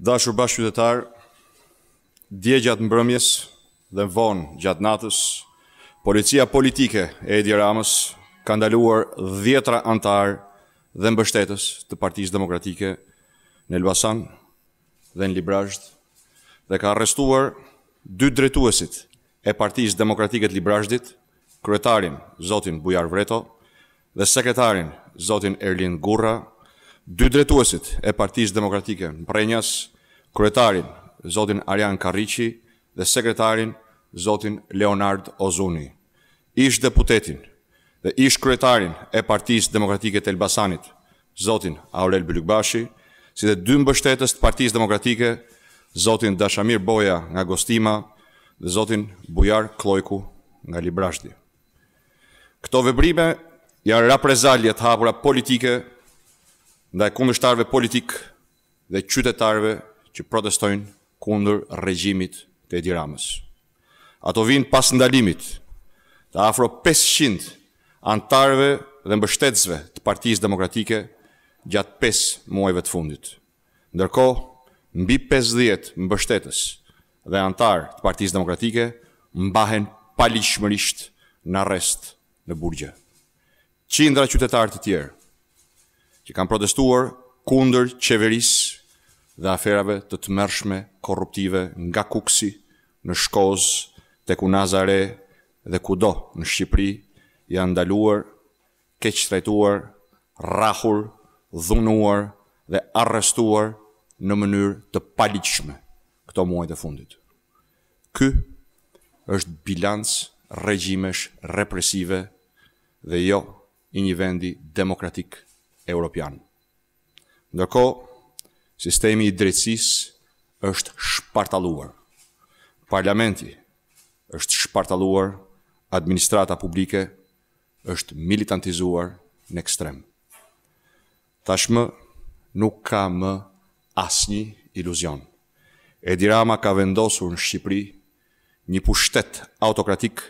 Dashur bashkëqytetarë, dje gjatë mbrëmjes dhe vonë gjatë natës, policia politike e Edi Ramës ka ndaluar dhjetëra anëtarë dhe mbështetës të Partisë Demokratike në Elbasan dhe në Librazhd dhe ka arrestuar dy drejtuesit e Partisë Demokratike të Librazhdit, kryetarin zotin Bujar Vreto dhe sekretarin, zotin Erlind Gurra, dy drejtuesit e Partisë Demokratike në Prrenjas, kryetarin, zotin Arjan Karriqi dhe sekretarin, zotin Leonard Ozuni, ish-deputetin dhe ish-kryetarin e Partisë Demokratike të Elbasanit, zotin Aurel Bylykbashi, si dhe dy mbështetës të Partisë Demokratike, zotin Dashamir Boja nga Gostima dhe zotin Bujar Kllojku nga Librazhdi. Këto veprime janë raprezalje të hapura politike ndaj kundërshtarëve politikë dhe qytetarëve që protestojnë kundër regjimit të Edi Ramës. Ato vijnë pas ndalimit të afro pesëqind anëtarëve dhe mbështetësve të Partisë Demokratike gjatë pesë muajve të fundit. Ndërkohë, mbi pesëdhjetë mbështetës dhe anëtarë të Partisë Demokratike mbahen paligjshmërisht në arrest në burgje. Qindra qytetarë të tjerë që kanë protestuar kundër qeverisë dhe aferave të tmerrshme korruptive nga Kukësi në Shkoz tek Unaza e Re dhe kudo në Shqipëri janë ndaluar keqtrajtuar, rrahur, dhunuar dhe arrestuar në mënyrë të paligjshme këto muajt e fundit. Ky është bilanc regjimesh represive dhe jo i një vendi demokratik europian. Ndërkohë, sistemi i drejtësisë është shpartalluar. Parlamenti është shpartalluar, administrata publike është militantizuar në ekstrem. Tashmë nuk ka më asnjë iluzion. Edi Rama ka vendosur në Shqipëri një pushtet autokratik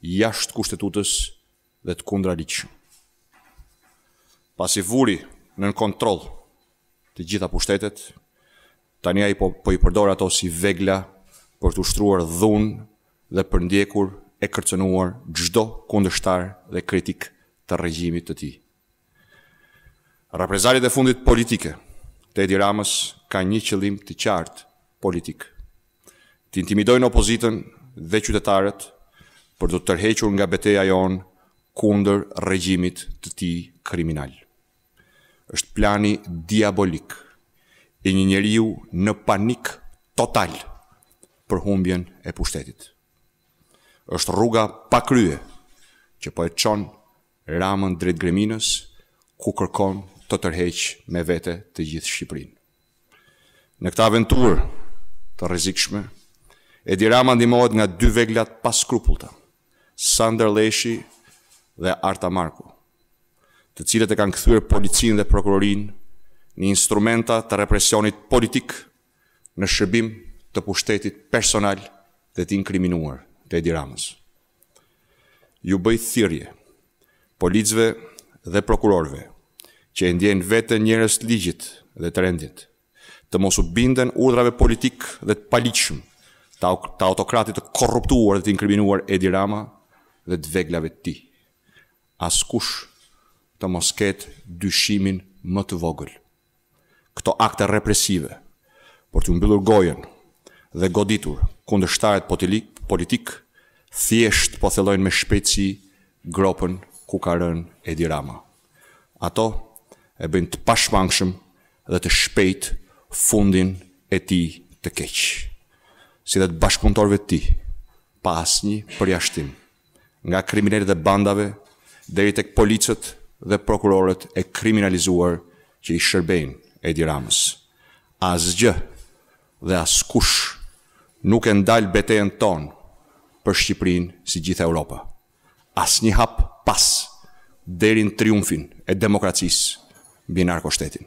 jashtë Kushtetutës dhe të kundërligjshëm. Pasi vuri nën kontroll të gjitha pushtetet, Tani ai po po i përdor ato si vegla për të ushtruar dhunë dhe përndjekur e kërcënuar çdo kundërshtar dhe kritik të regjimit të tij. Raprezaljet e fundit politike të Edi Ramës kanë një qëllim të qartë politik, të intimidojnë opozitën dhe qytetarët për t'u tërhequr nga beteja jonë kundër regjimit të tij kriminal. Është plani diabolik i një njeriu në panik total për humbjen e pushtetit. Është rruga pa krye që po e çon Ramën drejt greminës ku kërkon të tërheqë me vete të gjithë Shqipërinë. Në këtë aventurë të rrezikshme, Edi Rama ndihmohet nga dy vegla të paskrupulta, Sander Lleshi dhe Arta Marku, të cilët e kanë kthyer policinë dhe prokurorinë në instrumenta të represionit politik në shërbim të pushtetit personal dhe të inkriminuar të Edi Ramës. Ju bëj thirrje policëve dhe prokurorëve që e ndjejnë veten njerëz të ligjit dhe të rendit, të mos u binden urdhrave politikë dhe të paligjshëm të autokratit të korruptuar dhe të inkriminuar Edi Rama dhe të veglave të tij. Askush të mos ketë dyshimin më të vogël. Këto akte represive për t'u mbyllur gojën dhe goditur kundërshtarët politikë thjesht po thellojnë me shpejtësi gropën ku ka rënë Edi Rama. Ato e bëjnë të pashmangshëm dhe të shpejtë fundin e tij të keq, si dhe të bashkëpunëtorëve të tij, pa asnjë përjashtim. nga kriminelët e bandave deri tek policët dhe prokurorët e kriminalizuar që i shërbejnë Edi Ramës. Asgjë dhe askush nuk e ndal betejën tonë për Shqipërinë si gjithë Europa. Asnjë hap pas deri në triumfin e demokracisë mbi narkoshtetin.